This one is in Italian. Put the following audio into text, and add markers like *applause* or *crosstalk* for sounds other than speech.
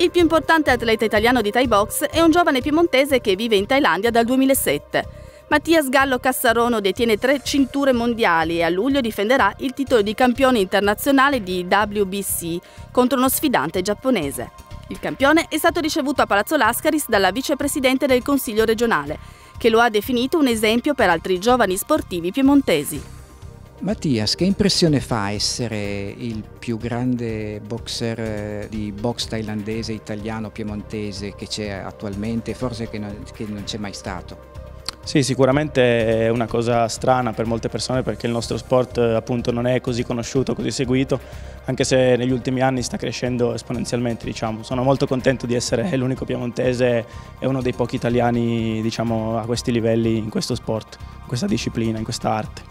Il più importante atleta italiano di Thai Box è un giovane piemontese che vive in Thailandia dal 2007. Mattias Gallo Cassarono detiene tre cinture mondiali e a luglio difenderà il titolo di campione internazionale di WBC contro uno sfidante giapponese. Il campione è stato ricevuto a Palazzo Lascaris dalla vicepresidente del Consiglio regionale, che lo ha definito un esempio per altri giovani sportivi piemontesi. Mattias, che impressione fa essere il più grande boxer eh, di box thailandese, italiano, piemontese che c'è attualmente, forse che non, non c'è mai stato? Sì, sicuramente è una cosa strana per molte persone perché il nostro sport appunto non è così conosciuto, così seguito, anche se negli ultimi anni sta crescendo esponenzialmente. Diciamo. Sono molto contento di essere *laughs* l'unico piemontese e uno dei pochi italiani diciamo, a questi livelli in questo sport, in questa disciplina, in questa arte.